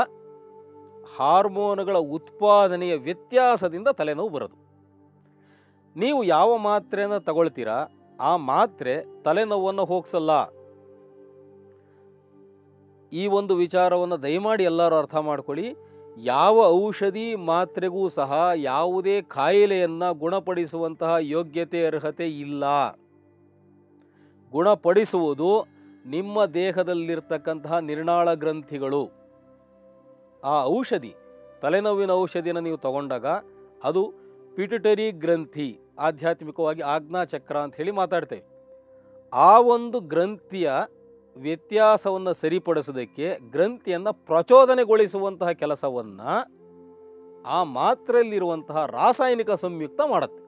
ಹಾರ್ಮೋನುಗಳ ಉತ್ಪಾದನೆಯ ವ್ಯತ್ಯಾಸದಿಂದ ತಲೆನೋವು ಬರೋದು. ನೀವು ಯಾವ ಮಾತ್ರೆಯನ್ನು ತಗೊಳ್ತೀರಾ, ಆ ಮಾತ್ರೆ ತಲೆನೋವನ್ನು ಹೋಗಿಸಲ್ಲ. ಈ ಒಂದು ವಿಚಾರವನ್ನು ದಯಮಾಡಿ ಎಲ್ಲರೂ ಅರ್ಥ ಮಾಡ್ಕೊಳ್ಳಿ. ಯಾವ ಔಷಧಿ ಮಾತ್ರೆಗೂ ಸಹ ಯಾವುದೇ ಕಾಯಿಲೆಯನ್ನು ಗುಣಪಡಿಸುವಂತಹ ಯೋಗ್ಯತೆ, ಅರ್ಹತೆ ಇಲ್ಲ. ಗುಣಪಡಿಸುವುದು ನಿಮ್ಮ ದೇಹದಲ್ಲಿರ್ತಕ್ಕಂತಹ ನಿರ್ನಾಳ ಗ್ರಂಥಿಗಳು. ಆ ಔಷಧಿ, ತಲೆನೋವಿನ ಔಷಧಿನ ನೀವು ತಗೊಂಡಾಗ ಅದು ಪಿಟುಟರಿ ಗ್ರಂಥಿ, ಆಧ್ಯಾತ್ಮಿಕವಾಗಿ ಆಜ್ಞಾಚಕ್ರ ಅಂತ ಹೇಳಿ ಮಾತಾಡ್ತೇವೆ. ಆ ಒಂದು ಗ್ರಂಥಿಯ ವ್ಯತ್ಯಾಸವನ್ನು ಸರಿಪಡಿಸೋದಕ್ಕೆ ಗ್ರಂಥಿಯನ್ನು ಪ್ರಚೋದನೆಗೊಳಿಸುವಂತಹ ಕೆಲಸವನ್ನು ಆ ಮಾತ್ರೆಯಲ್ಲಿರುವಂತಹ ರಾಸಾಯನಿಕ ಸಂಯುಕ್ತ ಮಾಡುತ್ತೆ.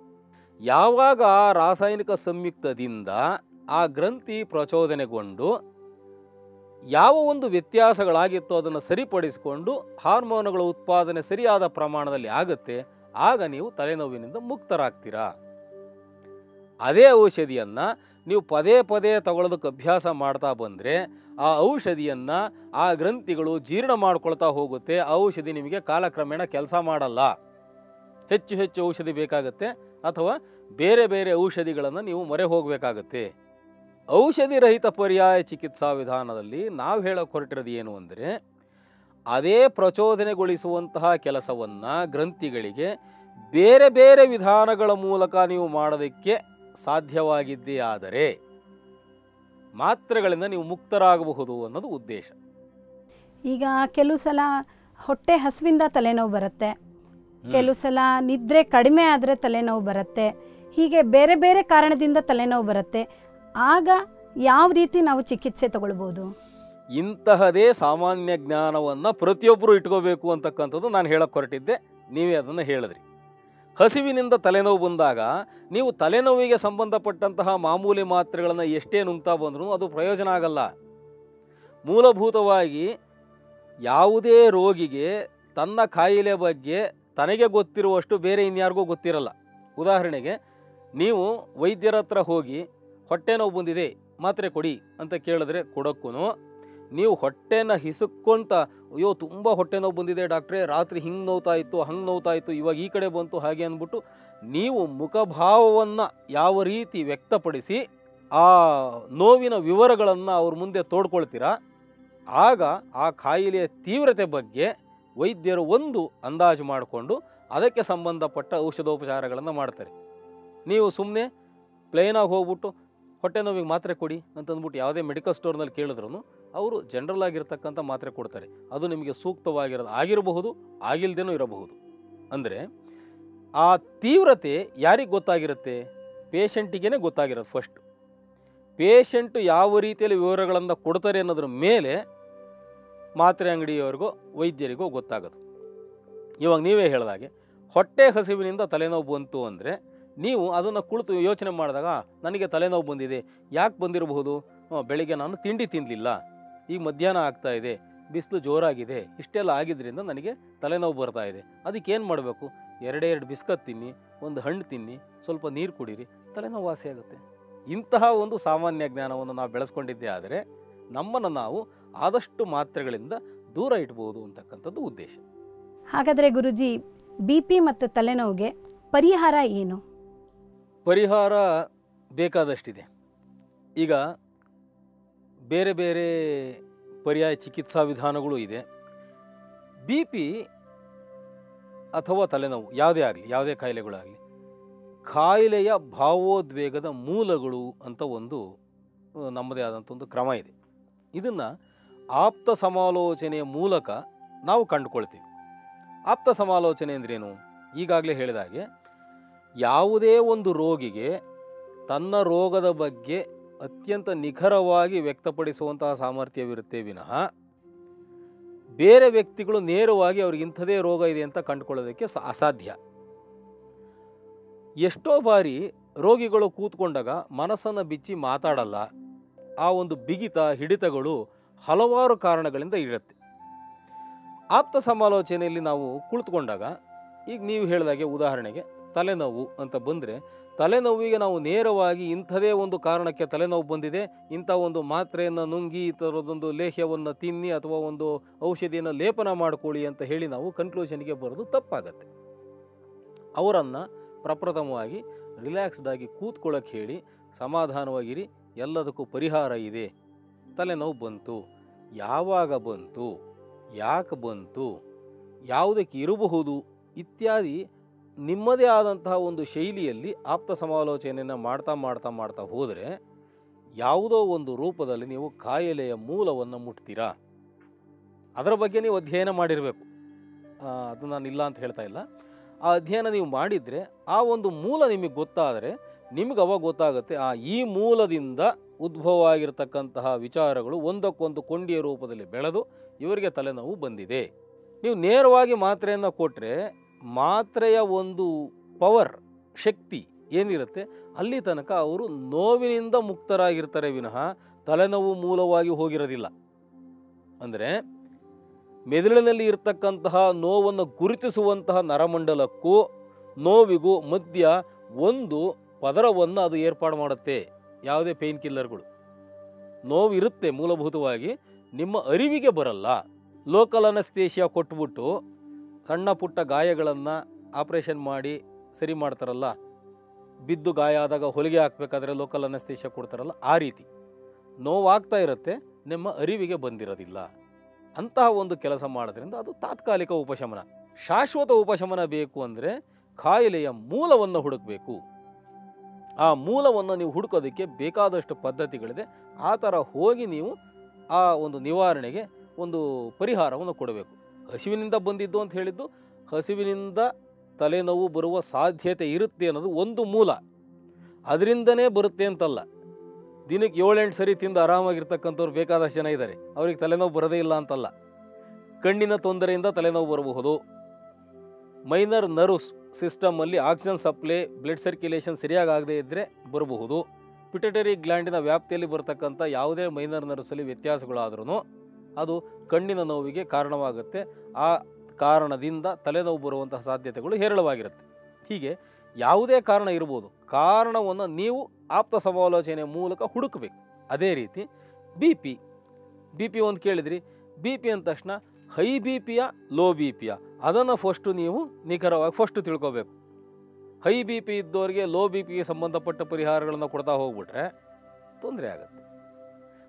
ಯಾವಾಗ ಆ ರಾಸಾಯನಿಕ ಸಂಯುಕ್ತದಿಂದ ಆ ಗ್ರಂಥಿ ಪ್ರಚೋದನೆಗೊಂಡು ಯಾವ ಒಂದು ವ್ಯತ್ಯಾಸಗಳಾಗಿತ್ತೋ ಅದನ್ನು ಸರಿಪಡಿಸಿಕೊಂಡು ಹಾರ್ಮೋನುಗಳ ಉತ್ಪಾದನೆ ಸರಿಯಾದ ಪ್ರಮಾಣದಲ್ಲಿ ಆಗುತ್ತೆ, ಆಗ ನೀವು ತಲೆನೋವಿನಿಂದ ಮುಕ್ತರಾಗ್ತೀರಾ? ಅದೇ ಔಷಧಿಯನ್ನು ನೀವು ಪದೇ ಪದೇ ತಗೊಳ್ಳೋದಕ್ಕೆ ಅಭ್ಯಾಸ ಮಾಡ್ತಾ ಬಂದರೆ ಆ ಔಷಧಿಯನ್ನು ಆ ಗ್ರಂಥಿಗಳು ಜೀರ್ಣ ಮಾಡ್ಕೊಳ್ತಾ ಹೋಗುತ್ತೆ. ಔಷಧಿ ನಿಮಗೆ ಕಾಲಕ್ರಮೇಣ ಕೆಲಸ ಮಾಡಲ್ಲ. ಹೆಚ್ಚು ಹೆಚ್ಚು ಔಷಧಿ ಬೇಕಾಗುತ್ತೆ ಅಥವಾ ಬೇರೆ ಬೇರೆ ಔಷಧಿಗಳನ್ನು ನೀವು ಮೊರೆ ಹೋಗಬೇಕಾಗತ್ತೆ. ಔಷಧಿ ರಹಿತ ಪರ್ಯಾಯ ಚಿಕಿತ್ಸಾ ವಿಧಾನದಲ್ಲಿ ನಾವು ಹೇಳೋಕೆ ಹೊರಟಿರೋದು ಏನು ಅಂದರೆ ಅದೇ ಪ್ರಚೋದನೆಗೊಳಿಸುವಂತಹ ಕೆಲಸವನ್ನು ಗ್ರಂಥಿಗಳಿಗೆ ಬೇರೆ ಬೇರೆ ವಿಧಾನಗಳ ಮೂಲಕ ನೀವು ಮಾಡೋದಕ್ಕೆ ಸಾಧ್ಯವಾಗಿದ್ದೇ ಆದರೆ ಮಾತ್ರೆಗಳಿಂದ ನೀವು ಮುಕ್ತರಾಗಬಹುದು ಅನ್ನೋದು ಉದ್ದೇಶ. ಈಗ ಕೆಲವು ಸಲ ಹೊಟ್ಟೆ ಹಸುವಿಂದ ತಲೆನೋವು ಬರುತ್ತೆ ಕೆಲವು ಸಲ ನಿದ್ರೆ ಕಡಿಮೆ ಆದರೆ ತಲೆನೋವು ಬರುತ್ತೆ ಹೀಗೆ ಬೇರೆ ಬೇರೆ ಕಾರಣದಿಂದ ತಲೆನೋವು ಬರುತ್ತೆ ಆಗ ಯಾವ ರೀತಿ ನಾವು ಚಿಕಿತ್ಸೆ ತಗೊಳ್ಬೋದು? ಇಂತಹದೇ ಸಾಮಾನ್ಯ ಜ್ಞಾನವನ್ನು ಪ್ರತಿಯೊಬ್ಬರು ಇಟ್ಕೋಬೇಕು ಅಂತಕ್ಕಂಥದ್ದು ನಾನು ಹೇಳಕ್ಕೆ ಹೊರಟಿದ್ದೆ ನೀವೇ ಅದನ್ನು ಹೇಳಿದ್ರಿ. ಹಸಿವಿನಿಂದ ತಲೆನೋವು ಬಂದಾಗ ನೀವು ತಲೆನೋವಿಗೆ ಸಂಬಂಧಪಟ್ಟಂತಹ ಮಾಮೂಲಿ ಮಾತ್ರೆಗಳನ್ನು ಎಷ್ಟೇ ನುಂಗ್ತಾ ಬಂದರೂ ಅದು ಪ್ರಯೋಜನ ಆಗಲ್ಲ. ಮೂಲಭೂತವಾಗಿ ಯಾವುದೇ ರೋಗಿಗೆ ತನ್ನ ಕಾಯಿಲೆ ಬಗ್ಗೆ ತನಗೆ ಗೊತ್ತಿರುವಷ್ಟು ಬೇರೆ ಇನ್ಯಾರಿಗೂ ಗೊತ್ತಿರಲ್ಲ. ಉದಾಹರಣೆಗೆ, ನೀವು ವೈದ್ಯರ ಹತ್ರ ಹೋಗಿ ಹೊಟ್ಟೆ ನೋವು ಬಂದಿದೆ, ಮಾತ್ರೆ ಕೊಡಿ ಅಂತ ಕೇಳಿದ್ರೆ ಕೊಡೋಕ್ಕೂ ನೀವು ಹೊಟ್ಟೆನ ಹಿಸುಕ್ಕೊಂತ, ಅಯ್ಯೋ, ತುಂಬ ಹೊಟ್ಟೆ ನೋವು ಬಂದಿದೆ ಡಾಕ್ಟ್ರೆ, ರಾತ್ರಿ ಹಿಂಗೆ ನೋವ್ತಾ ಇತ್ತು, ಹಂಗೆ ನೋವ್ತಾ ಇತ್ತು, ಇವಾಗ ಈ ಕಡೆ ಬಂತು, ಹಾಗೆ ಅಂದ್ಬಿಟ್ಟು ನೀವು ಮುಖಭಾವವನ್ನು ಯಾವ ರೀತಿ ವ್ಯಕ್ತಪಡಿಸಿ ಆ ನೋವಿನ ವಿವರಗಳನ್ನು ಅವ್ರ ಮುಂದೆ ತೋಡ್ಕೊಳ್ತೀರಾ, ಆಗ ಆ ಕಾಯಿಲೆಯ ತೀವ್ರತೆ ಬಗ್ಗೆ ವೈದ್ಯರು ಒಂದು ಅಂದಾಜು ಮಾಡಿಕೊಂಡು ಅದಕ್ಕೆ ಸಂಬಂಧಪಟ್ಟ ಔಷಧೋಪಚಾರಗಳನ್ನು ಮಾಡ್ತಾರೆ. ನೀವು ಸುಮ್ಮನೆ ಪ್ಲೇನಾಗಿ ಹೋಗ್ಬಿಟ್ಟು, ಹೊಟ್ಟೆ ನೋವಿಗೆ ಮಾತ್ರೆ ಕೊಡಿ ಅಂತಂದ್ಬಿಟ್ಟು ಯಾವುದೇ ಮೆಡಿಕಲ್ ಸ್ಟೋರ್ನಲ್ಲಿ ಕೇಳಿದ್ರು ಅವರು ಜನರಲ್ ಆಗಿರ್ತಕ್ಕಂಥ ಮಾತ್ರೆ ಕೊಡ್ತಾರೆ. ಅದು ನಿಮಗೆ ಸೂಕ್ತವಾಗಿರೋದು. ಆಗಿರಬಹುದು, ಆಗಿಲ್ದೇನೂ ಇರಬಹುದು. ಅಂದರೆ, ಆ ತೀವ್ರತೆ ಯಾರಿಗೆ ಗೊತ್ತಾಗಿರುತ್ತೆ? ಪೇಷಂಟಿಗೇ ಗೊತ್ತಾಗಿರೋದು ಫಸ್ಟ್ ಪೇಷಂಟು ಯಾವ ರೀತಿಯಲ್ಲಿ ವಿವರಗಳನ್ನು ಕೊಡ್ತಾರೆ ಅನ್ನೋದ್ರ ಮೇಲೆ ಮಾತ್ರೆ ಅಂಗಡಿಯವರಿಗೋ, ವೈದ್ಯರಿಗೋ ಗೊತ್ತಾಗೋದು. ಇವಾಗ ನೀವೇ ಹೇಳಿದಾಗೆ, ಹೊಟ್ಟೆ ಹಸಿವಿನಿಂದ ತಲೆನೋವು ಬಂತು ಅಂದರೆ, ನೀವು ಅದನ್ನು ಕುಳಿತು ಯೋಚನೆ ಮಾಡಿದಾಗ ನನಗೆ ತಲೆನೋವು ಬಂದಿದೆ. ಯಾಕೆ ಬಂದಿರಬಹುದು? ಬೆಳಿಗ್ಗೆ ನಾನು ತಿಂಡಿ ತಿನ್ನಲಿಲ್ಲ ಈಗ ಮಧ್ಯಾಹ್ನ ಆಗ್ತಾ ಇದೆ ಬಿಸಿಲು ಜೋರಾಗಿದೆ ಇಷ್ಟೆಲ್ಲ ಆಗಿದ್ದರಿಂದ ನನಗೆ ತಲೆನೋವು ಬರ್ತಾ ಇದೆ. ಅದಕ್ಕೆ ಏನು ಮಾಡಬೇಕು? ಎರಡೇ ಎರಡು ಬಿಸ್ಕತ್ ತಿನ್ನಿ ಒಂದು ಹಣ್ಣು ತಿನ್ನಿ ಸ್ವಲ್ಪ ನೀರು ಕುಡೀರಿ ತಲೆನೋವು ವಾಸಿ ಆಗುತ್ತೆ. ಇಂತಹ ಒಂದು ಸಾಮಾನ್ಯ ಜ್ಞಾನವನ್ನು ನಾವು ಬೆಳೆಸ್ಕೊಂಡಿದ್ದೇ ಆದರೆ ನಮ್ಮನ್ನು ನಾವು ಆದಷ್ಟು ಮಾತ್ರೆಗಳಿಂದ ದೂರ ಇಟ್ಬೋದು ಅಂತಕ್ಕಂಥದ್ದು ಉದ್ದೇಶ. ಹಾಗಾದರೆ ಗುರುಜಿ ಬಿ ಪಿ ಮತ್ತು ತಲೆನೋವಿಗೆ ಪರಿಹಾರ ಏನು? ಪರಿಹಾರ ಬೇಕಾದಷ್ಟಿದೆ. ಈಗ ಬೇರೆ ಬೇರೆ ಪರ್ಯಾಯ ಚಿಕಿತ್ಸಾ ವಿಧಾನಗಳು ಇದೆ. ಬಿ ಪಿ ಅಥವಾ ತಲೆನೋವು, ಯಾವುದೇ ಆಗಲಿ, ಯಾವುದೇ ಕಾಯಿಲೆಗಳಾಗಲಿ, ಕಾಯಿಲೆಯ ಭಾವೋದ್ವೇಗದ ಮೂಲಗಳು ಅಂತ ಒಂದು ನಮ್ಮದೇ ಆದಂಥ ಒಂದು ಕ್ರಮ ಇದೆ. ಇದನ್ನು ಆಪ್ತ ಸಮಾಲೋಚನೆಯ ಮೂಲಕ ನಾವು ಕಂಡುಕೊಳ್ತೀವಿ. ಆಪ್ತ ಸಮಾಲೋಚನೆ ಅಂದ್ರೇನು? ಈಗಾಗಲೇ ಹೇಳಿದ ಹಾಗೆ, ಯಾವುದೇ ಒಂದು ರೋಗಿಗೆ ತನ್ನ ರೋಗದ ಬಗ್ಗೆ ಅತ್ಯಂತ ನಿಖರವಾಗಿ ವ್ಯಕ್ತಪಡಿಸುವಂತಹ ಸಾಮರ್ಥ್ಯವಿರುತ್ತೆ ವಿನಃ. ಬೇರೆ ವ್ಯಕ್ತಿಗಳು ನೇರವಾಗಿ ಅವ್ರಿಗೆ ಇಂಥದೇ ರೋಗ ಇದೆ ಅಂತ ಕಂಡುಕೊಳ್ಳೋದಕ್ಕೆ ಅಸಾಧ್ಯ. ಎಷ್ಟೋ ಬಾರಿ ರೋಗಿಗಳು ಕೂತ್ಕೊಂಡಾಗ ಮನಸ್ಸನ್ನು ಬಿಚ್ಚಿ ಮಾತಾಡಲ್ಲ. ಆ ಒಂದು ಬಿಗಿತ, ಹಿಡಿತಗಳು ಹಲವಾರು ಕಾರಣಗಳಿಂದ ಇರುತ್ತೆ ಆಪ್ತ ಸಮಾಲೋಚನೆಯಲ್ಲಿ ನಾವು ಕುಳಿತುಕೊಂಡಾಗ, ಈಗ ನೀವು ಹೇಳಿದಾಗೆ ಉದಾಹರಣೆಗೆ ತಲೆನೋವು ಅಂತ ಬಂದರೆ ತಲೆನೋವಿಗೆ ನಾವು ನೇರವಾಗಿ ಇಂಥದೇ ಒಂದು ಕಾರಣಕ್ಕೆ ತಲೆನೋವು ಬಂದಿದೆ, ಇಂಥ ಒಂದು ಮಾತ್ರೆಯನ್ನು ನುಂಗಿ ಈ ಥರದೊಂದು ಲೇಹ್ಯವನ್ನು ತಿನ್ನಿ ಅಥವಾ ಒಂದು ಔಷಧಿಯನ್ನು ಲೇಪನ ಮಾಡಿಕೊಳ್ಳಿ ಅಂತ ಹೇಳಿ ನಾವು ಕನ್ಕ್ಲೂಷನ್ಗೆ ಬರೋದು ತಪ್ಪಾಗತ್ತೆ. ಅವರನ್ನು ಪ್ರಪ್ರಥಮವಾಗಿ ರಿಲ್ಯಾಕ್ಸ್ಡಾಗಿ ಕೂತ್ಕೊಳ್ಳೋಕ್ಕೆ ಹೇಳಿ, ಸಮಾಧಾನವಾಗಿರಿ, ಎಲ್ಲದಕ್ಕೂ ಪರಿಹಾರ ಇದೆ. ತಲೆನೋವು ಬಂತು. ಯಾವಾಗ ಬಂತು? ಯಾಕೆ ಬಂತು? ಯಾವುದಕ್ಕೆ ಇರಬಹುದು? ಇತ್ಯಾದಿ ನಿಮ್ಮದೇ ಆದಂತಹ ಒಂದು ಶೈಲಿಯಲ್ಲಿ ಆಪ್ತ ಸಮಾಲೋಚನೆಯನ್ನು ಮಾಡ್ತಾ ಮಾಡ್ತಾ ಮಾಡ್ತಾ ಹೋದರೆ ಯಾವುದೋ ಒಂದು ರೂಪದಲ್ಲಿ ನೀವು ಕಾಯಿಲೆಯ ಮೂಲವನ್ನು ಮುಟ್ತೀರಾ? ಅದರ ಬಗ್ಗೆ ನೀವು ಅಧ್ಯಯನ ಮಾಡಿರಬೇಕು. ಅದು ನಾನು ಇಲ್ಲ ಅಂತ ಹೇಳ್ತಾ ಇಲ್ಲ. ಆ ಅಧ್ಯಯನ ನೀವು ಮಾಡಿದರೆ ಆ ಒಂದು ಮೂಲ ನಿಮಗೆ ಗೊತ್ತಾದರೆ ನಿಮ್ಗೆ ಅವಾಗ ಗೊತ್ತಾಗುತ್ತೆ, ಆ ಈ ಮೂಲದಿಂದ ಉದ್ಭವ ಆಗಿರತಕ್ಕಂತಹ ವಿಚಾರಗಳು ಒಂದಕ್ಕೊಂದು ಕೊಂಡಿಯ ರೂಪದಲ್ಲಿ ಬೆಳೆದು ಇವರಿಗೆ ತಲೆನೋವು ಬಂದಿದೆ. ನೀವು ನೇರವಾಗಿ ಮಾತ್ರೆಯನ್ನು ಕೊಟ್ಟರೆ ಮಾತ್ರೆಯ ಒಂದು ಪವರ್ ಶಕ್ತಿ ಏನಿರುತ್ತೆ? ಅಲ್ಲಿ ತನಕ ಅವರು ನೋವಿನಿಂದ ಮುಕ್ತರಾಗಿರ್ತಾರೆ ವಿನಃ ತಲೆನೋವು ಮೂಲವಾಗಿ ಹೋಗಿರೋದಿಲ್ಲ. ಅಂದರೆ ಮೆದುಳಿನಲ್ಲಿ ಇರತಕ್ಕಂತಹ ನೋವನ್ನು ಗುರುತಿಸುವಂತಹ ನರಮಂಡಲಕ್ಕೂ ನೋವಿಗೂ ಮಧ್ಯ ಒಂದು ಪದರವನ್ನು ಅದು ಏರ್ಪಾಡು ಮಾಡುತ್ತೆ. ಯಾವುದೇ ಪೇಯ್ನ್ ಕಿಲ್ಲರ್ಗಳು ನೋವಿರುತ್ತೆ ಮೂಲಭೂತವಾಗಿ, ನಿಮ್ಮ ಅರಿವಿಗೆ ಬರಲ್ಲ. ಲೋಕಲ್ ಅನಸ್ತೇಷಿಯಾ ಕೊಟ್ಬಿಟ್ಟು ಸಣ್ಣ ಪುಟ್ಟ ಗಾಯಗಳನ್ನು ಆಪ್ರೇಷನ್ ಮಾಡಿ ಸರಿ ಮಾಡ್ತಾರಲ್ಲ, ಬಿದ್ದು ಗಾಯ ಆದಾಗ ಹೊಲಿಗೆ ಹಾಕಬೇಕಾದ್ರೆ ಲೋಕಲ್ ಅನಸ್ತೇಶ ಕೊಡ್ತಾರಲ್ಲ, ಆ ರೀತಿ. ನೋವಾಗ್ತಾ ಇರುತ್ತೆ, ನಿಮ್ಮ ಅರಿವಿಗೆ ಬಂದಿರೋದಿಲ್ಲ. ಅಂತಹ ಒಂದು ಕೆಲಸ ಮಾಡೋದ್ರಿಂದ ಅದು ತಾತ್ಕಾಲಿಕ ಉಪಶಮನ. ಶಾಶ್ವತ ಉಪಶಮನ ಬೇಕು ಅಂದರೆ ಕಾಯಿಲೆಯ ಮೂಲವನ್ನು ಹುಡುಕಬೇಕು. ಆ ಮೂಲವನ್ನು ನೀವು ಹುಡುಕೋದಕ್ಕೆ ಬೇಕಾದಷ್ಟು ಪದ್ಧತಿಗಳಿದೆ. ಆ ಥರ ಹೋಗಿ ನೀವು ಆ ಒಂದು ನಿವಾರಣೆಗೆ ಒಂದು ಪರಿಹಾರವನ್ನು ಕೊಡಬೇಕು. ಹಸಿವಿನಿಂದ ಬಂದಿದ್ದು ಅಂತ ಹೇಳಿದ್ದು, ಹಸಿವಿನಿಂದ ತಲೆನೋವು ಬರುವ ಸಾಧ್ಯತೆ ಇರುತ್ತೆ ಅನ್ನೋದು ಒಂದು ಮೂಲ. ಅದರಿಂದನೇ ಬರುತ್ತೆ ಅಂತಲ್ಲ. ದಿನಕ್ಕೆ ಏಳೆಂಟು ಸರಿ ತಿಂದು ಆರಾಮಾಗಿರ್ತಕ್ಕಂಥವ್ರು ಬೇಕಾದಷ್ಟು ಜನ ಇದ್ದಾರೆ ಅವ್ರಿಗೆ ತಲೆನೋವು ಬರೋದೇ ಇಲ್ಲ ಅಂತಲ್ಲ. ಕಣ್ಣಿನ ತೊಂದರೆಯಿಂದ ತಲೆನೋವು ಬರಬಹುದು. ಮೈನರ್ ನರ್ವ್ಸ್ ಸಿಸ್ಟಮಲ್ಲಿ ಆಕ್ಸಿಜನ್ ಸಪ್ಲೈ, ಬ್ಲಡ್ ಸರ್ಕ್ಯುಲೇಷನ್ ಸರಿಯಾಗಿ ಆಗದೇ ಇದ್ದರೆ ಬರಬಹುದು. ಪಿಟಟರಿ ಗ್ಲ್ಯಾಂಡಿನ ವ್ಯಾಪ್ತಿಯಲ್ಲಿ ಬರತಕ್ಕಂಥ ಯಾವುದೇ ಮೈನರ್ ನರ್ವ್ಸಲ್ಲಿ ವ್ಯತ್ಯಾಸಗಳಾದ್ರೂ ಅದು ಕಣ್ಣಿನ ನೋವಿಗೆ ಕಾರಣವಾಗುತ್ತೆ. ಆ ಕಾರಣದಿಂದ ತಲೆನೋವು ಬರುವಂತಹ ಸಾಧ್ಯತೆಗಳು ಹೇರಳವಾಗಿರುತ್ತೆ. ಹೀಗೆ ಯಾವುದೇ ಕಾರಣ ಇರ್ಬೋದು. ಕಾರಣವನ್ನು ನೀವು ಆಪ್ತ ಸಮಾಲೋಚನೆ ಮೂಲಕ ಹುಡುಕಬೇಕು. ಅದೇ ರೀತಿ ಬಿ ಪಿ ಬಿ ಪಿ ಒಂದು ಕೇಳಿದ್ರಿ. ಬಿ ಪಿ ಅಂದ ತಕ್ಷಣ ಹೈ ಬಿ ಪಿಯ ಲೋ ಬಿ ಪಿಯ ಅದನ್ನು ಫಸ್ಟು ನೀವು ನಿಖರವಾಗಿ ಫಸ್ಟು ತಿಳ್ಕೋಬೇಕು. ಹೈ ಬಿ ಪಿ ಇದ್ದವರಿಗೆ ಲೋ ಬಿ ಪಿಗೆ ಸಂಬಂಧಪಟ್ಟ ಪರಿಹಾರಗಳನ್ನು ಕೊಡ್ತಾ ಹೋಗ್ಬಿಟ್ರೆ ತೊಂದರೆ ಆಗುತ್ತೆ.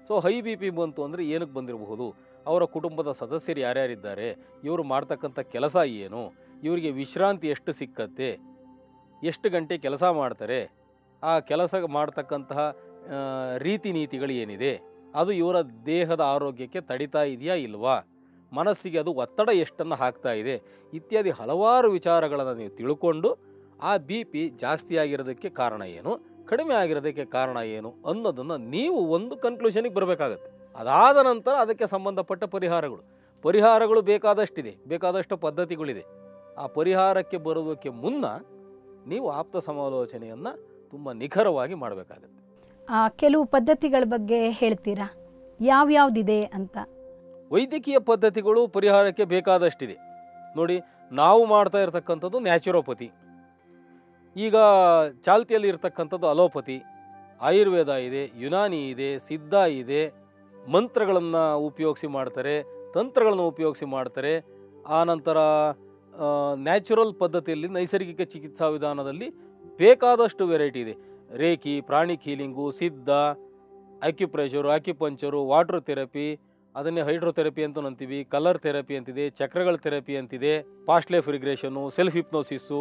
ಸೊ ಹೈ ಬಿ ಪಿ ಬಂತು ಅಂದರೆ ಏನಕ್ಕೆ ಬಂದಿರಬಹುದು? ಅವರ ಕುಟುಂಬದ ಸದಸ್ಯರು ಯಾರ್ಯಾರಿದ್ದಾರೆ? ಇವರು ಮಾಡ್ತಕ್ಕಂಥ ಕೆಲಸ ಏನು? ಇವರಿಗೆ ವಿಶ್ರಾಂತಿ ಎಷ್ಟು ಸಿಕ್ಕತ್ತೆ? ಎಷ್ಟು ಗಂಟೆ ಕೆಲಸ ಮಾಡ್ತಾರೆ? ಆ ಕೆಲಸ ಮಾಡ್ತಕ್ಕಂತಹ ರೀತಿ ನೀತಿಗಳು ಏನಿದೆ? ಅದು ಇವರ ದೇಹದ ಆರೋಗ್ಯಕ್ಕೆ ತಡಿತಾ ಇದೆಯಾ ಇಲ್ವಾ? ಮನಸ್ಸಿಗೆ ಅದು ಒತ್ತಡ ಎಷ್ಟನ್ನು ಹಾಕ್ತಾ ಇದೆ? ಇತ್ಯಾದಿ ಹಲವಾರು ವಿಚಾರಗಳನ್ನು ನೀವು ತಿಳ್ಕೊಂಡು ಆ ಬಿ ಪಿ ಜಾಸ್ತಿಯಾಗಿರೋದಕ್ಕೆ ಕಾರಣ ಏನು? ಕಡಿಮೆ ಆಗಿರೋದಕ್ಕೆ ಕಾರಣ ಏನು ಅನ್ನೋದನ್ನು ನೀವು ಒಂದು ಕನ್ಕ್ಲೂಷನಿಗೆ ಬರಬೇಕಾಗತ್ತೆ. ಅದಾದ ನಂತರ ಅದಕ್ಕೆ ಸಂಬಂಧಪಟ್ಟ ಪರಿಹಾರಗಳು. ಪರಿಹಾರಗಳು ಬೇಕಾದಷ್ಟಿದೆ ಬೇಕಾದಷ್ಟು ಪದ್ಧತಿಗಳಿದೆ. ಆ ಪರಿಹಾರಕ್ಕೆ ಬರೋದಕ್ಕೆ ಮುನ್ನ ನೀವು ಆಪ್ತ ಸಮಾಲೋಚನೆಯನ್ನು ತುಂಬ ನಿಖರವಾಗಿ ಮಾಡಬೇಕಾಗತ್ತೆ. ಆ, ಕೆಲವು ಪದ್ಧತಿಗಳ ಬಗ್ಗೆ ಹೇಳ್ತೀರಾ? ಯಾವ್ಯಾವ್ದಿದೆ ಅಂತ? ವೈದ್ಯಕೀಯ ಪದ್ಧತಿಗಳು ಪರಿಹಾರಕ್ಕೆ ಬೇಕಾದಷ್ಟಿದೆ. ನೋಡಿ ನಾವು ಮಾಡ್ತಾ ಇರತಕ್ಕಂಥದ್ದು ನ್ಯಾಚುರೋಪತಿ. ಈಗ ಚಾಲ್ತಿಯಲ್ಲಿ ಇರತಕ್ಕಂಥದ್ದು ಅಲೋಪತಿ. ಆಯುರ್ವೇದ ಇದೆ, ಯುನಾನಿ ಇದೆ, ಸಿದ್ಧ ಇದೆ, ಮಂತ್ರಗಳನ್ನು ಉಪಯೋಗಿಸಿ ಮಾಡ್ತಾರೆ, ತಂತ್ರಗಳನ್ನು ಉಪಯೋಗಿಸಿ ಮಾಡ್ತಾರೆ. ಆನಂತರ ನ್ಯಾಚುರಲ್ ಪದ್ಧತಿಯಲ್ಲಿ ನೈಸರ್ಗಿಕ ಚಿಕಿತ್ಸಾ ವಿಧಾನದಲ್ಲಿ ಬೇಕಾದಷ್ಟು ವೆರೈಟಿ ಇದೆ. Reiki, pranic healing, Siddha acupressure acupuncture water therapy ಅದನ್ನೇ ಹೈಡ್ರೋಥೆರಪಿ ಅಂತ ಅಂತೀವಿ ಕಲರ್ ಥೆರಪಿ ಅಂತಿದೆ, ಚಕ್ರಗಳ ಥೆರಪಿ ಅಂತಿದೆ ಪಾಸ್ಟ್ಲೇಫ್ ರಿಗ್ರೇಷನು ಸೆಲ್ಫ್ ಹಿಪ್ನೋಸಿಸ್ಸು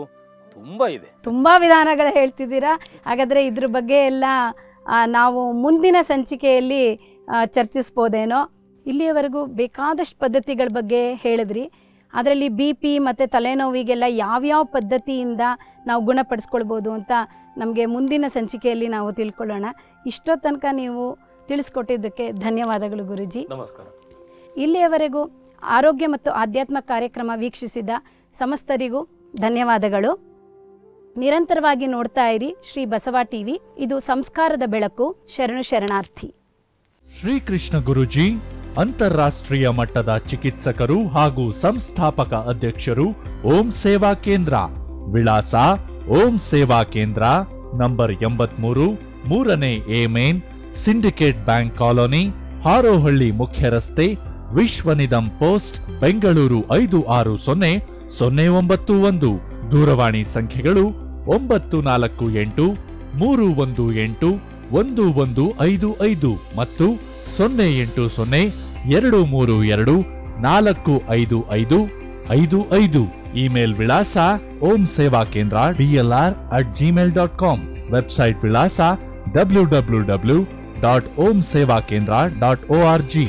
ತುಂಬ ಇದೆ. ತುಂಬಾ ವಿಧಾನಗಳು ಹೇಳ್ತಿದ್ದೀರಾ. ಹಾಗಾದ್ರೆ ಇದ್ರ ಬಗ್ಗೆ ಎಲ್ಲ ನಾವು ಮುಂದಿನ ಸಂಚಿಕೆಯಲ್ಲಿ ಚರ್ಚಿಸ್ಬೋದೇನೋ. ಇಲ್ಲಿಯವರೆಗೂ ಬೇಕಾದಷ್ಟು ಪದ್ಧತಿಗಳ ಬಗ್ಗೆ ಹೇಳಿದ್ರಿ. ಅದರಲ್ಲಿ ಬಿ ಪಿ ಮತ್ತು ತಲೆನೋವಿಗೆಲ್ಲ ಯಾವ್ಯಾವ ಪದ್ಧತಿಯಿಂದ ನಾವು ಗುಣಪಡಿಸ್ಕೊಳ್ಬೋದು ಅಂತ ನಮಗೆ ಮುಂದಿನ ಸಂಚಿಕೆಯಲ್ಲಿ ನಾವು ತಿಳ್ಕೊಳ್ಳೋಣ. ಇಷ್ಟೋ ತನಕ ನೀವು ತಿಳಿಸ್ಕೊಟ್ಟಿದ್ದಕ್ಕೆ ಧನ್ಯವಾದಗಳು ಗುರುಜಿ. ನಮಸ್ಕಾರ. ಇಲ್ಲಿಯವರೆಗೂ ಆರೋಗ್ಯ ಮತ್ತು ಆಧ್ಯಾತ್ಮ ಕಾರ್ಯಕ್ರಮ ವೀಕ್ಷಿಸಿದ ಸಮಸ್ತರಿಗೂ ಧನ್ಯವಾದಗಳು. ನಿರಂತರವಾಗಿ ನೋಡ್ತಾ ಇರಿ ಶ್ರೀ ಬಸವ ಟಿವಿ. ಇದು ಸಂಸ್ಕಾರದ ಬೆಳಕು. ಶರಣು ಶರಣಾರ್ಥಿ. ಶ್ರೀ ಕೃಷ್ಣ ಗುರುಜಿ, ಅಂತಾರಾಷ್ಟ್ರೀಯ ಮಟ್ಟದ ಚಿಕಿತ್ಸಕರು ಹಾಗೂ ಸಂಸ್ಥಾಪಕ ಅಧ್ಯಕ್ಷರು, ಓಂ ಸೇವಾ ಕೇಂದ್ರ, ವಿಳಾಸ ಓಂ ಸೇವಾ ಕೇಂದ್ರ, ನಂಬರ್ ಎಂಬತ್ಮೂರು, ಮೂರನೇ A main, syndicate bank colony, Harohalli ಮುಖ್ಯ ರಸ್ತೆ ವಿಶ್ವನಿಧಂ ಪೋಸ್ಟ್, ಬೆಂಗಳೂರು ಐದು ಆರು ಸೊನ್ನೆ ಸೊನ್ನೆ ಒಂಬತ್ತು ಒಂದು. ದೂರವಾಣಿ ಸಂಖ್ಯೆಗಳು ಒಂಬತ್ತು ನಾಲ್ಕು ಎಂಟು, ಮೂರು ಒಂದು ಎಂಟು, ಒಂದು ಒಂದು ಐದು ಐದು ಮತ್ತು ಸೊನ್ನೆ ಎಂಟು ಸೊನ್ನೆ, ಎರಡು ಮೂರು ಎರಡು, ನಾಲ್ಕು ಐದು ಐದು ಐದು ಐದು. ಇಮೇಲ್ ವಿಳಾಸ Om Seva Kendra DLR at Gmail dot com. Website ವಿಳಾಸ W W W dot Om Seva Kendra dot O R G.